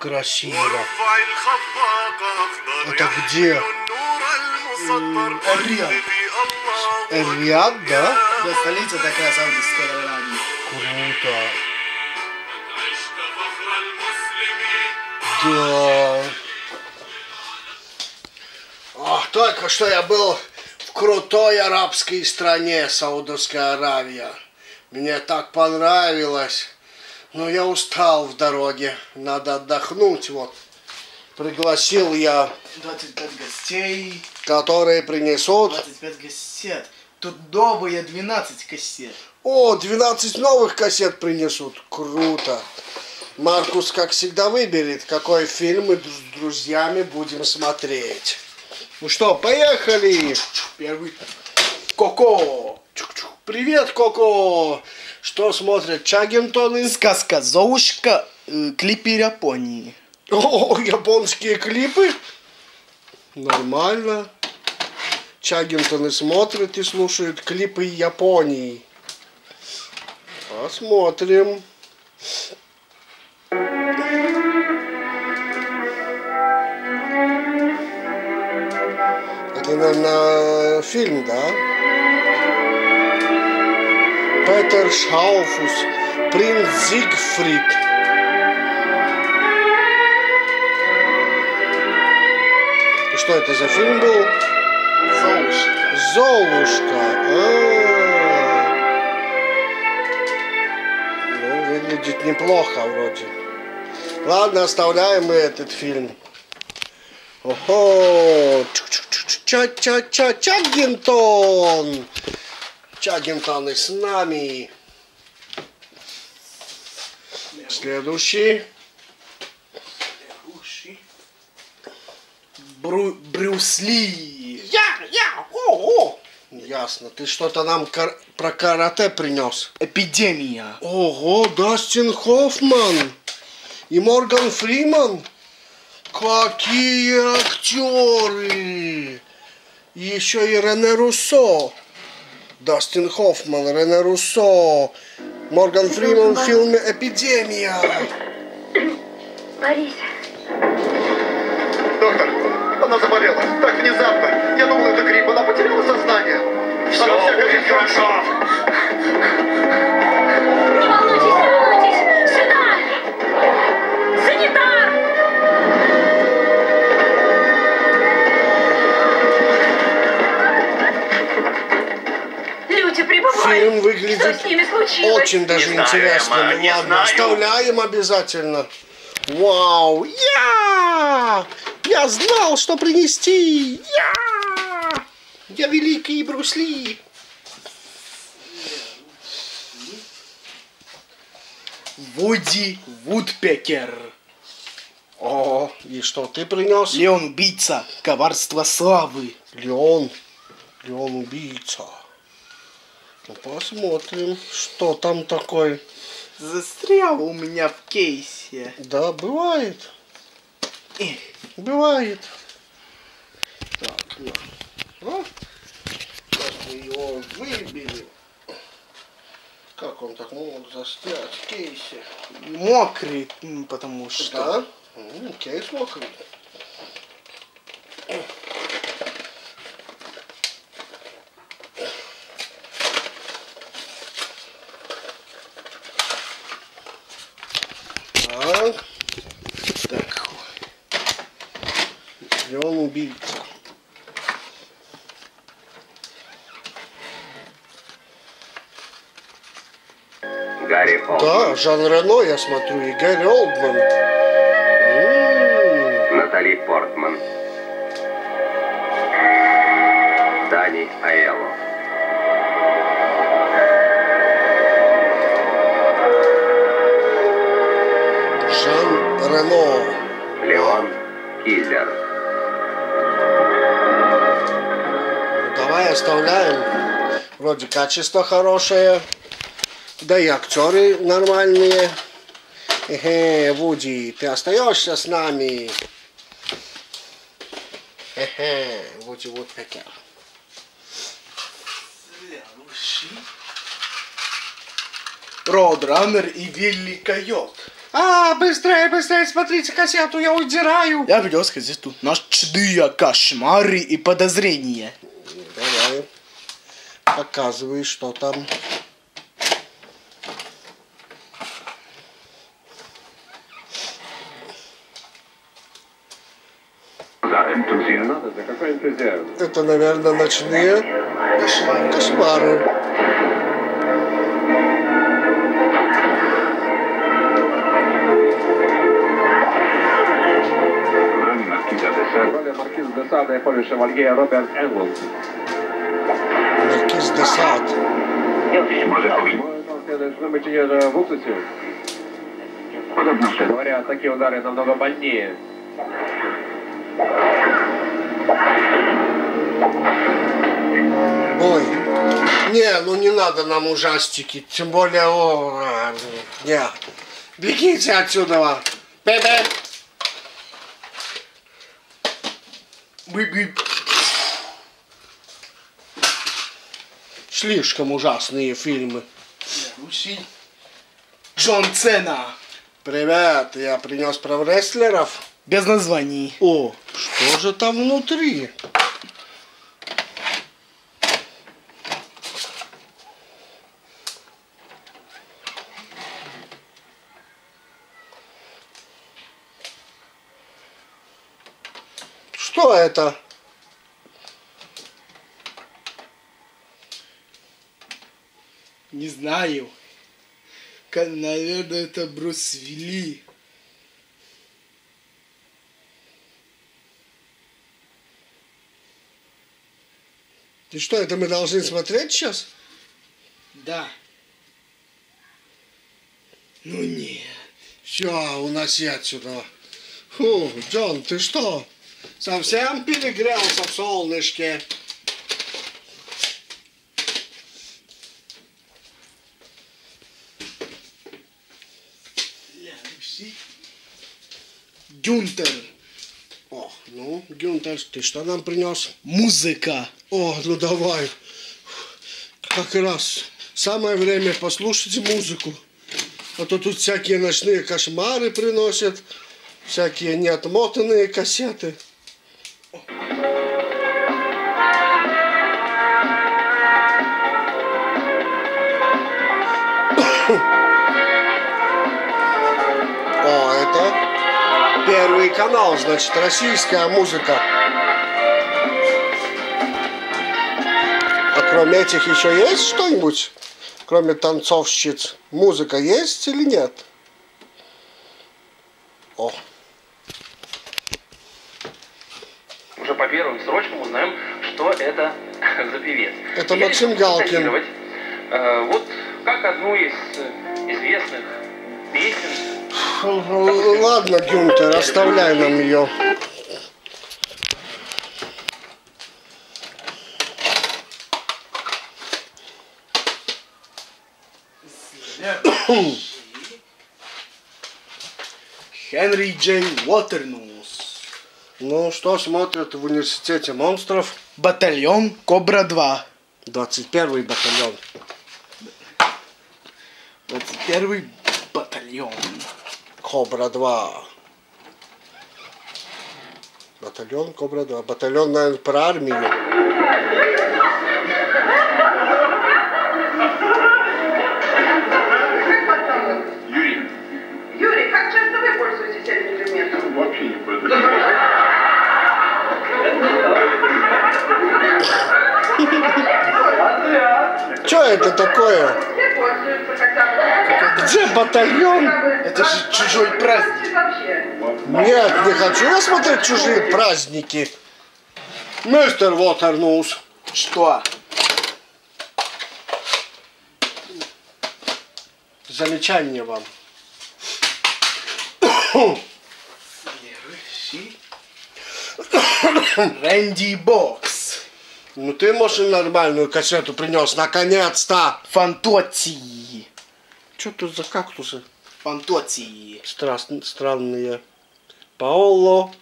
красиво. Это где? Риад. Риад, э, да? Да, столица такая саудовская Аравии. Круто. Да. Ах, только что я был в крутой арабской стране Саудовская Аравия. Мне так понравилось. Но я устал в дороге. Надо отдохнуть. Вот. Пригласил я, 25 гостей, которые принесут... 25 кассет. Тут новые 12 кассет. О, 12 новых кассет принесут. Круто. Маркус, как всегда, выберет, какой фильм мы с друзьями будем смотреть. Ну что, поехали! Первый. Коко. Привет, Коко! Что смотрят Чаггинтоны? Сказка Золушка. э, Клипы Японии. О, японские клипы? Нормально. Чаггинтоны смотрят и слушают клипы Японии. Посмотрим. Это, наверное, фильм, да? Петер Шауфус, принц Зигфрид. И что это за фильм был? Золушка. Золушка. Ну, выглядит неплохо вроде. Ладно, оставляем мы этот фильм. Ого! Ча-ча-ча, Чаггинтон! Чаггинтон и с нами. Следующий. Бру... Брюс Ли. Я, я, о, о. Ясно. Ты что-то нам кар- про карате принес. Эпидемия. Ого, Дастин Хоффман и Морган Фриман. Какие актеры! Еще и Рене Руссо. Дастин Хоффман, Рене Руссо. Морган Фриман в фильме «Эпидемия». Борис, Доктор, она заболела. Так внезапно. Я думал, это грипп. Она потеряла сознание. Все Она вся будет хорошо. Фильм выглядит очень даже Не интересно. Эмма, Ну ладно, знаю. оставляем обязательно. Вау, я! Я знал, что принести! Я! Я великий Брусли! Вуди Вудпекер. О, и что ты принес? Леон Убийца. Коварство славы. Леон. Леон убийца. Ну, посмотрим, что там такое. Застрял у меня в кейсе. Да, бывает. Эх, Бывает. Так, ну. О, Сейчас мы его выбили. Как он так мог застрять в кейсе? Мокрый, потому что. Да? М, Кейс мокрый. Так. Так. И он убийца. Гарри Да, Олдман, Жан Рено, я смотрю, и Гэри Олдман. М, Натали Портман, Дани Аэлло, Жан Рено. Леон Киллер, Ну, Давай оставляем. Вроде качество хорошее. Да и актеры нормальные. Эхе, Вуди, ты остаешься с нами. Эхе, Вуди Вудпекер. Роудраннер и Вилли Койот. А, быстрее, быстрее, смотрите кассету, я удираю. Я привез газету «Ночные кошмары и подозрения». Давай. Показывай, что там. За энтузиазм. Какой энтузиазм? Это, наверное, ночные кошмары. Маркиза де Сада и поле шевалье Роберт Энвелл. Маркиз де Сад. Быть. Должно быть ее в уксусе. Говорят, такие удары намного больнее. Ой. Не, ну не надо нам ужастики. Тем более, о, а, не. Бегите отсюда. Бе-бе. Бы-бы. Слишком ужасные фильмы. Джон Цена. Привет, я принес про рестлеров. Без названий. О, что же там внутри? Что это? Не знаю. Наверное, это Брус Вилли. И что, это мы должны смотреть сейчас? Да. Ну нет. Все, уноси отсюда. Фу, Джон, ты что? Совсем перегрелся в солнышке? Гюнтер. О, ну, Гюнтер, ты что нам принес? Музыка. О, ну давай. Как раз самое время послушать музыку. А то тут всякие ночные кошмары приносят, всякие неотмотанные кассеты. О, это первый канал, значит, российская музыка. Кроме этих еще есть что-нибудь? Кроме танцовщиц, музыка есть или нет? О, Уже по первым строчкам узнаем, что это за певец. Это Я Максим Галкин. э, вот как одну из э, известных песен ладно, Гюнтер, оставляй нам ее. Хенри Джей Уотернус. Ну, что смотрят в университете монстров? Батальон Кобра 2. 21 батальон. 21 батальон. Кобра 2. Батальон Кобра 2. Батальон, наверное, про армию. Это такое? Где батальон? Это же чужой праздник. Нет, не хочу я смотреть чужие праздники. Мистер Уотернус. Что? Замечание вам. Рэнди Бокс. Ну ты, может, нормальную кассету принес, наконец-то. Фантоции. Что тут за кактусы? Фантоции. Страс- странные. Паоло.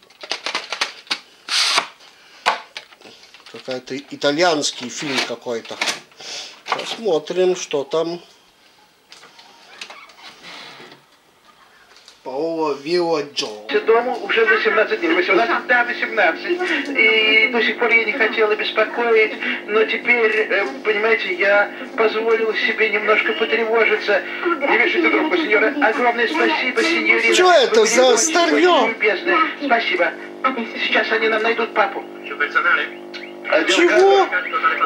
Какой-то итальянский фильм какой-то. Посмотрим, что там. Паоло Виладжо. Дому уже 18 дней. 18? Да, 18. И до сих пор я не хотела беспокоить, но теперь, понимаете, я позволил себе немножко потревожиться. Не вешайте трубку, сеньора. Огромное спасибо, сеньорина. Что это за старье? Спасибо. Сейчас они нам найдут папу. Чего?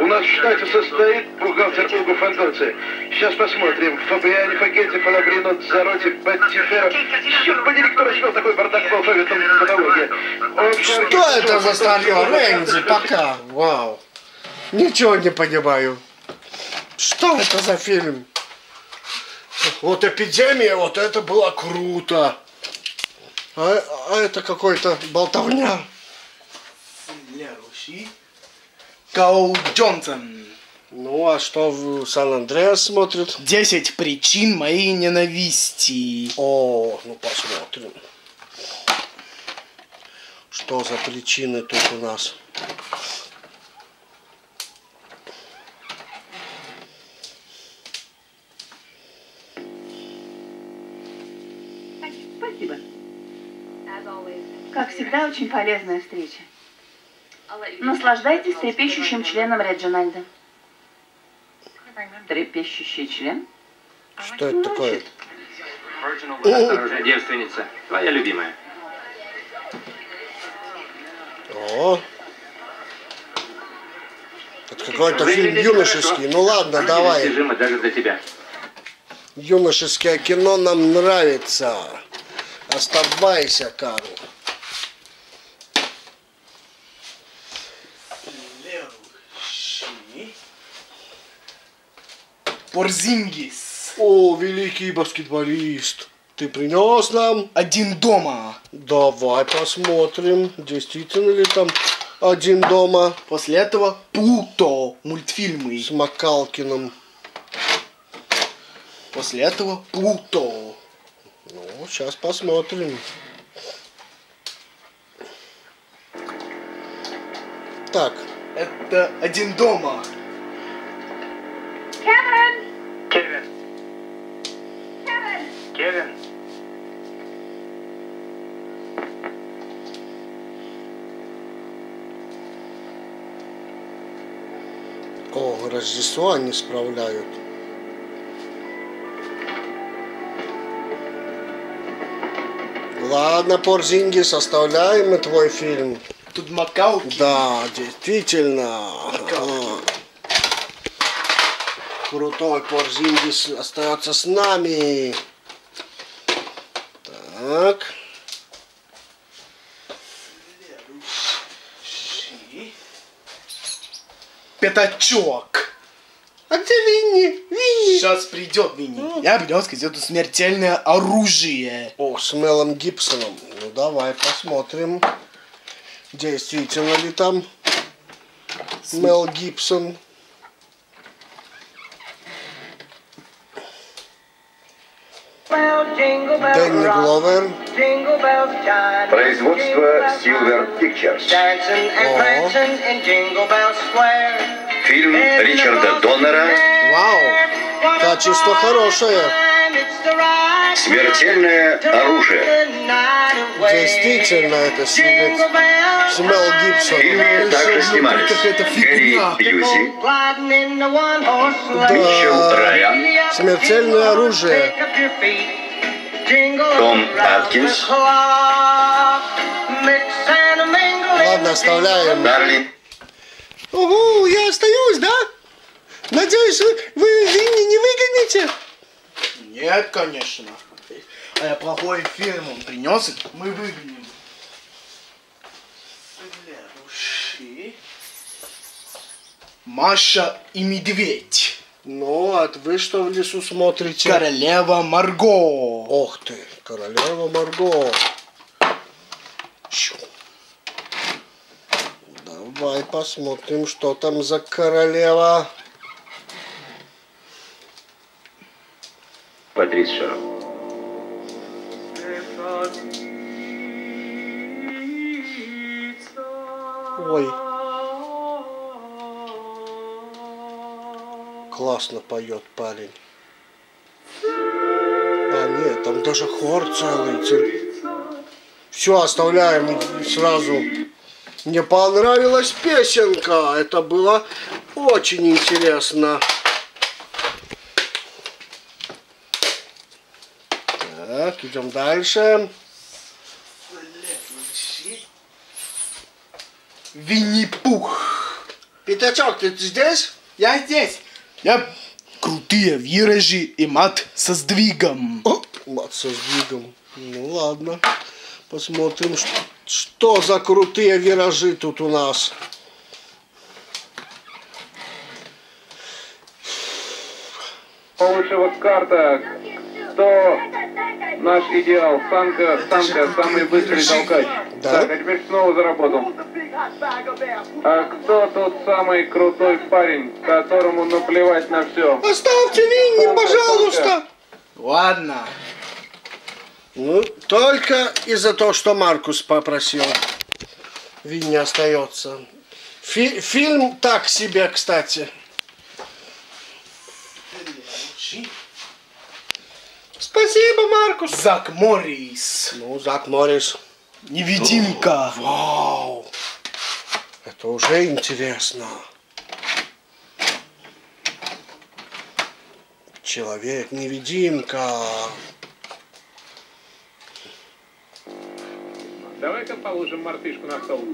У нас в штате состоит бухгалтер Уго Фандоци. Сейчас посмотрим. Фабриани, Фагетти, Палабрино, Зароти, Баттиферо. Черт подери, кто развел такой бардак в алфавитном каталоге. Что это за старье? Рэнди, пока. Вау. Ничего не понимаю. Что это за фильм? Вот эпидемия, вот это было круто. А, а это какой-то болтовня. Для Руси. Каул Джонсон. Ну, а что в Сан-Андреас смотрит? 10 причин моей ненависти. О, ну посмотрим. Что за причины тут у нас? Спасибо. Как всегда, очень полезная встреча. Наслаждайтесь трепещущим членом Реджинальда. Трепещущий член? Что это такое? Осторожно, девственница. Твоя любимая. О. Это какой-то фильм юношеский. Ну ладно, давай. Недостижимо даже для тебя. Юношеское кино нам нравится. Оставайся, Карл. Порзингис. О, великий баскетболист. Ты принес нам? Один дома. Давай посмотрим, действительно ли там один дома После этого Плуто. Мультфильмы. с Макалкиным. После этого Плуто. Ну, сейчас посмотрим. Так, Это один дома. Рождество они справляют. Ладно, Порзинги, составляем мы твой фильм. Тут Макалки. Да, действительно. А. Крутой Порзингис остается с нами. Так. Пятачок. А где Винни? Винни. Сейчас придет Винни. Я принес газету «Смертельное оружие». О, с Мелом Гибсоном. Ну, давай посмотрим. Действительно ли там Мел Гибсон? Дэнни Гловер. Производство Silver Pictures. Фильм Ричарда Доннера Вау, качество хорошее. «Смертельное оружие». Действительно, это Сильвет- с Мел Гибсон. фильме также снимались Гэри Митчелл Да. Райан, Смертельное оружие. Том Аткинс, Ладно, оставляем. Дарли Угу, я остаюсь, да? Надеюсь, вы, вы Винни не выгоните? Нет, конечно. А я плохой фильм он принес, и мы выглянем. Для души. Маша и медведь. Ну, а вы что в лесу смотрите? Королева Марго. Ох ты, королева Марго. Щу. Давай посмотрим, что там за королева. Патрис Шаров. Ой. Классно поет парень. А Нет, там даже хор целый. Все, оставляем сразу. Мне понравилась песенка. Это было очень интересно. Так, идем дальше. Винни-Пух. Пятачок, ты здесь? Я здесь. Я крутые виражи и мат со сдвигом. О, мат со сдвигом. Ну ладно. Посмотрим, что, что за крутые виражи тут у нас. Лучшего карта. Кто наш идеал? Санка, Санка, самый быстрый толкач. Да. Так, а теперь снова за работу. А кто тот самый крутой парень, которому наплевать на все? Оставьте Винни, пожалуйста. Ладно. Ну, только из-за того, что Маркус попросил. Винни остается. Фи- фильм так себе, кстати. Спасибо, Маркус. Зак Моррис. Ну, Зак Моррис. Невидимка. Вау! Это уже интересно. Человек-невидимка. Давай-ка положим мартышку на стол.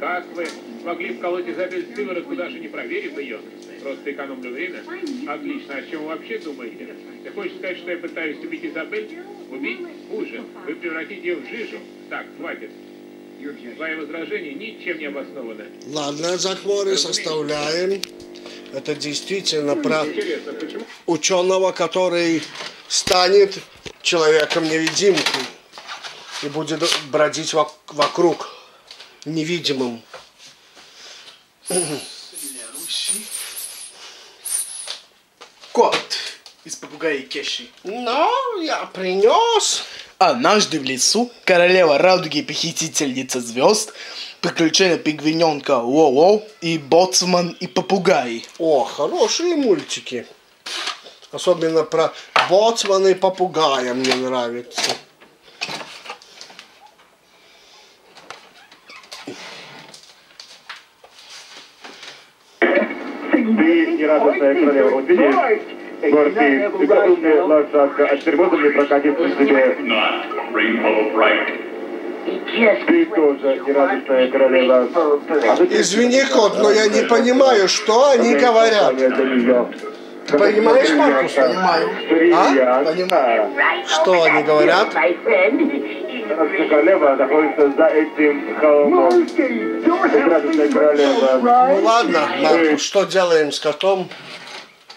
Как вы могли вколоть Изабель сыворотку, даже не проверив ее? Просто экономлю время. Отлично. О чем вы вообще думаете? Ты хочешь сказать, что я пытаюсь убить Изабель? Убить? Хуже. Вы превратите ее в жижу. Так, хватит. Твои возражения ничем не обоснованы. Ладно, Зак Моррис оставляем. Это действительно про ученого, который станет человеком-невидимкой и будет бродить вок- вокруг невидимым. Кот из попугаи Кеши. Ну, я принес. Однажды в лесу королева радуги похитительница звезд, приключения пингвиненка Лоло и боцман и попугай. О, хорошие мультики. Особенно про боцмана и попугая мне нравится. Ты нерадостная королева. Вот видишь, гордый, безумный лошадка, а теперь можно мне прокатиться на тебе? Ты тоже нерадостная королева. А Извини, кот, но я не понимаю, что они говорят. Ты понимаешь, Маркус? Понимаю. А? Понимаю. Что они говорят? Королева находится за этим холмом. Нерадостная королева. Ну ладно, Маркус, что делаем с котом?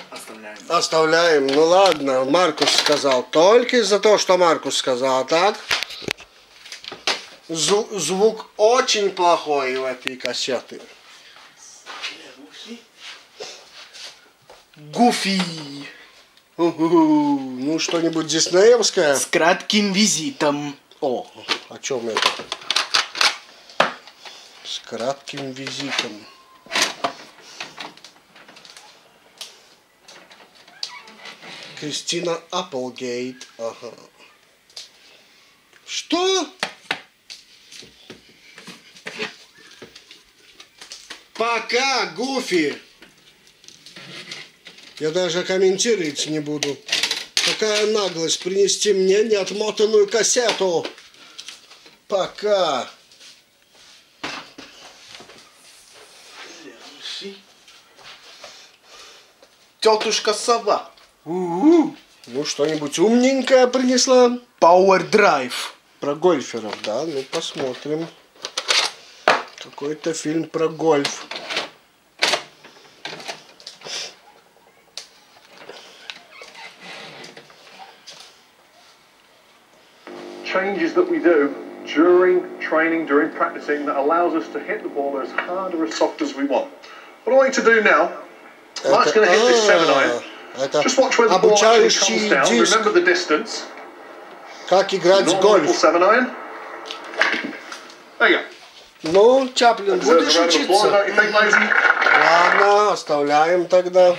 Оставляем. Оставляем. Ну ладно, Маркус сказал. Только из-за того, что Маркус сказал. А так? Зу- звук очень плохой у этой кассеты. Гуфи. Ну, что-нибудь диснеевское? с кратким визитом. О, о чем это? С кратким визитом. Кристина Апплгейт. Ага. Что? Пока, Гуфи. Я даже комментировать не буду. Какая наглость принести мне неотмотанную кассету. Пока. Тетушка сова. У-у. Ну, что-нибудь умненькое принесла. Power Drive. Про гольферов, да? Ну, посмотрим. Какой-то фильм про гольф. changes that we do during training, during practicing, that allows us to hit the ball as hard or as soft as we want. What I want you to do now, Mark's going to hit this seven iron. а, это Just watch where the ball actually comes обучающий down. диск. Remember the distance. Как играть в Normal little гольф. seven iron. There you go. Ну, Чаплин, Deserves будешь a round of applause, учиться? don't you think, ladies? Ладно, оставляем тогда.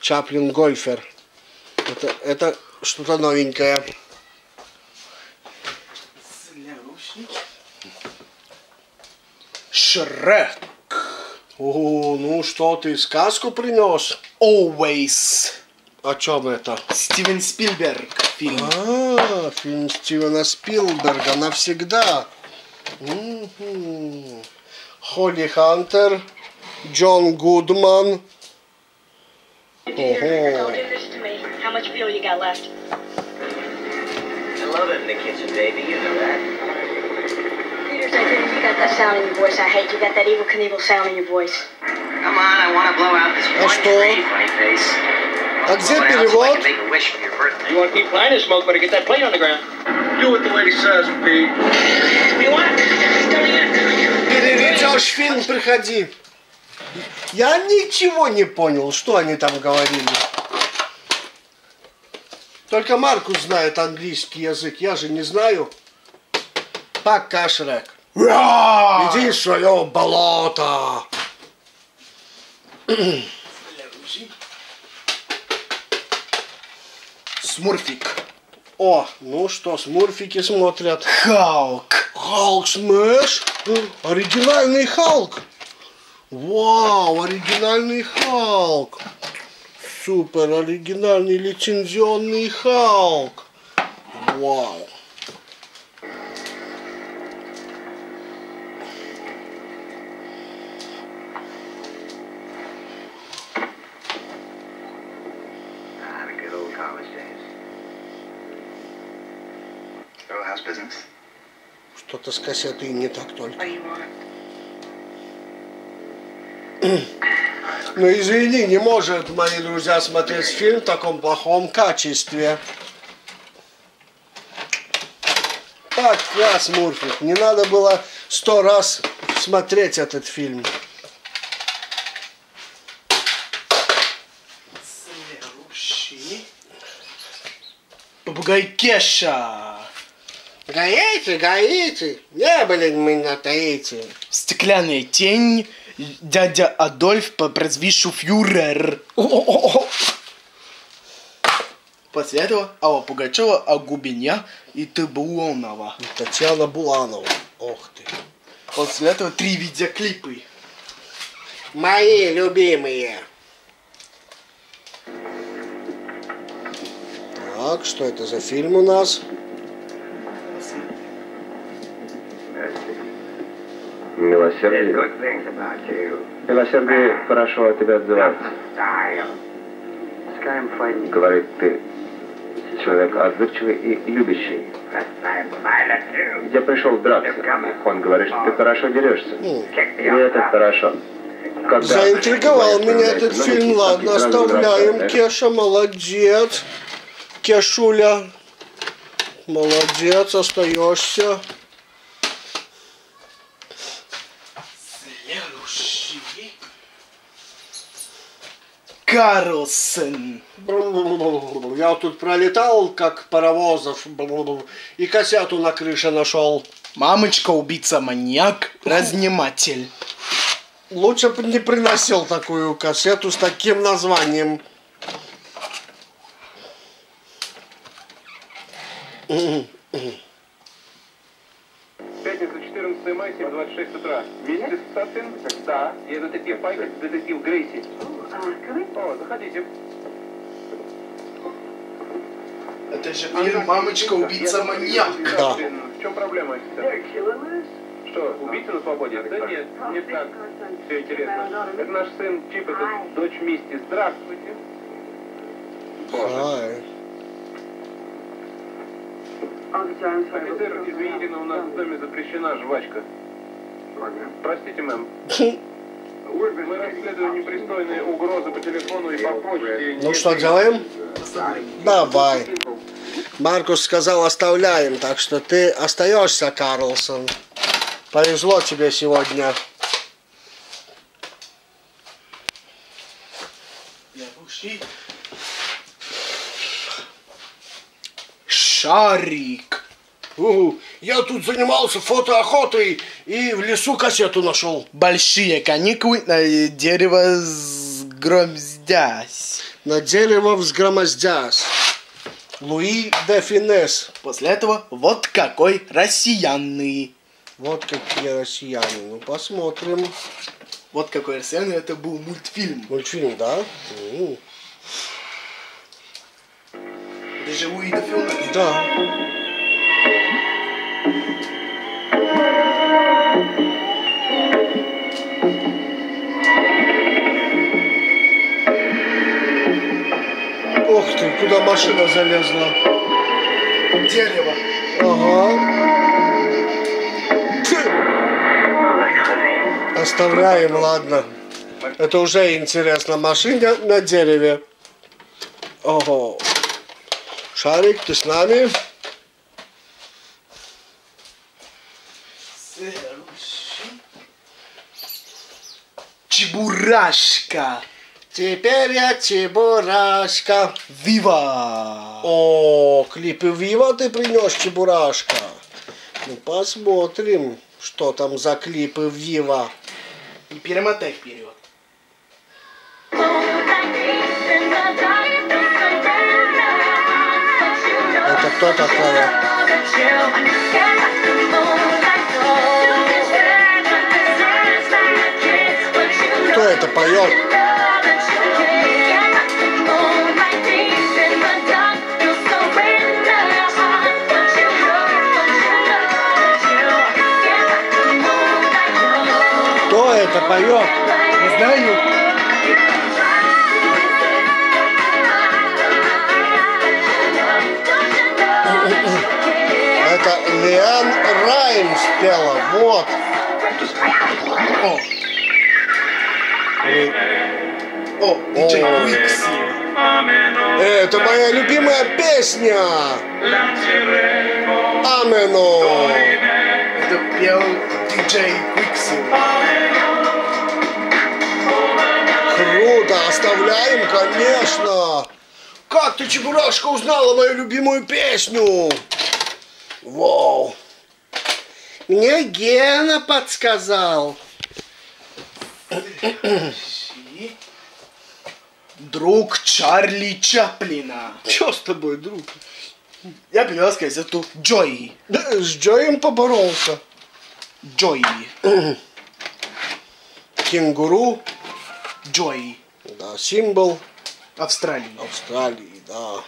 Чаплин Гольфер. Это, это что-то новенькое. Шрек. О, ну что ты, сказку принес? Always. О чем это? Стивен Спилберг фильм. А, фильм Стивена Спилберга навсегда. Холли Хантер, Джон Гудман. Don't Ого. do this to me. How much fuel you got left? I love it in the kitchen, baby. You know that. Peters, I think you got that sound in your voice. I hate you got that evil Knievel sound in your voice. Come on, I want to blow out this А one что? tree, funny face. А где Blow it out so I перевод? can make a wish for your birthday. You want to keep playing this smoke, better get that plate on the ground. Do what the lady says, Pete. You want? Tell me that. Переведешь фильм, приходи. Я ничего не понял, что они там говорили. Только Маркус знает английский язык, я же не знаю. Пока, Шрек. Иди в свое болото. Смурфик. О, ну что, смурфики смотрят. Халк. Hulk Smash? Оригинальный Халк. Вау, оригинальный Халк. Супер, оригинальный лицензионный Халк. Вау. Ah? Что-то с кассетой не так только. Ну извини, не может мои друзья смотреть фильм в таком плохом качестве. Так, раз, Мурфик, не надо было сто раз смотреть этот фильм. Следующий. Попугай Кеша. Гаити, Гаити, не были мы на Таити. Стеклянная тень. Дядя Адольф по прозвищу Фюрер. После этого Алла Пугачева, Агубиня и Табулонова. Татьяна Буланова. Ох ты. После этого три видеоклипы. Мои любимые. Так, что это за фильм у нас? Милосердие. Милосердие хорошо о тебе отзывается. Говорит ты, человек отзывчивый и любящий. Я пришел драться. Он говорит, что ты хорошо дерешься. И это хорошо. Когда Заинтриговал меня этот фильм. Ладно, оставляем. Кеша, молодец. Кешуля, молодец, остаешься. Карлсон. Я тут пролетал, как паровозов, и кассету на крыше нашел. Мамочка, убийца, маньяк, разниматель. Лучше бы не приносил такую кассету с таким названием. Пятница, 14 мая, 7.26 утра. Мистер Саттин? Да. Я детектив Пайкер, детектив Грейси. О, заходите. Это же фильм «Мамочка, убийца, маньяк». Да. В чем проблема, офицер? Что, убийца на свободе? Да нет, не так. Все интересно. Это наш сын Чип, это дочь Мисти. Здравствуйте. Боже. Ай. Офицер, извините, но у нас в доме запрещена жвачка. Простите, мэм. Мы расследуем непристойные угрозы по телефону и по почте. Ну что, делаем? Давай. Маркус сказал, оставляем, так что ты остаешься, Карлсон. Повезло тебе сегодня. Следующий. Шарик. У, я тут занимался фотоохотой и в лесу кассету нашел. Большие каникулы на дерево с взгромздясь. На дерево взгромоздясь. Луи де Финес. После этого вот какой россиянный. Вот какие россияне. Ну, посмотрим. Вот какой россиянный, это был мультфильм. Мультфильм, да? М, Де Фюнес. Да. Ох ты, куда машина залезла? Дерево. Ага. Оставляем, ладно. Это уже интересно. Машина на дереве. Ого. Шарик, ты с нами? Чебурашка. Теперь я Чебурашка. Вива. О, клипы Вива ты принес, Чебурашка. Ну, посмотрим, что там за клипы Вива. И перемотай вперед. Кто такая? Кто это поет? Кто это поет? Не знаю. Лиан Райм спела. Вот. О. О, диджей. Квикс. Это моя любимая песня. Амено. Это пел диджей Квиксилвер. Круто, оставляем, конечно. Как ты, Чебурашка, узнала мою любимую песню? Вау. Мне Гена подсказал. Друг Чарли Чаплина. Что с тобой, друг? Я привез кассету Джои. Да, с Джоем поборолся. Джои. Кенгуру. Джои. Да, символ Австралии. Австралии, да.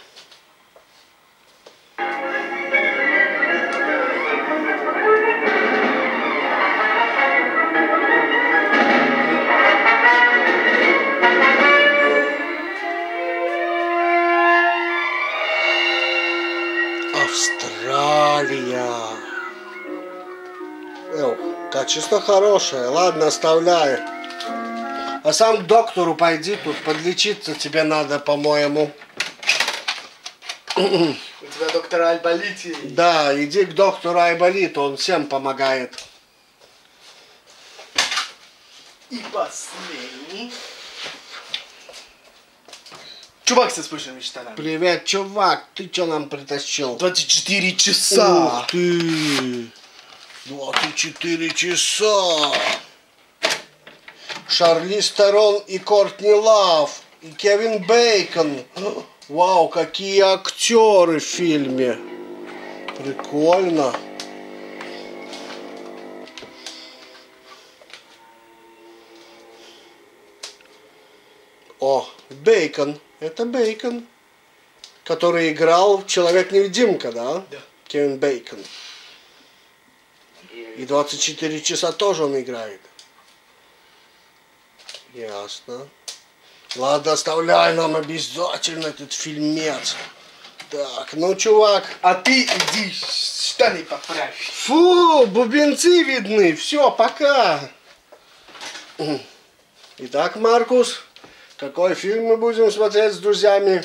Хорошее. Ладно, оставляю. А сам к доктору пойди, тут подлечиться тебе надо, по-моему. У тебя доктор Альбалити. Да, иди к доктору Айболиту, он всем помогает. И последний. Чувак со спущенными штанами. Привет, чувак, ты что нам притащил? 24 часа. Ух ты! 24 часа! Шарли Стерон и Кортни Лав, и Кевин Бейкон. Вау, какие актеры в фильме! Прикольно. О, Бейкон. Это Бейкон. Который играл в Человек-невидимка, да? Да. Кевин Бейкон. И 24 часа тоже он играет. Ясно. Ладно, оставляй нам обязательно этот фильмец. Так, ну, чувак. А ты иди штаны поправь. Фу, бубенцы видны. Все, пока. Итак, Маркус, какой фильм мы будем смотреть с друзьями?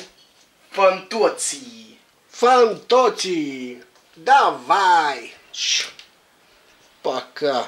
Фантоции. Фантоти. Давай. Пока.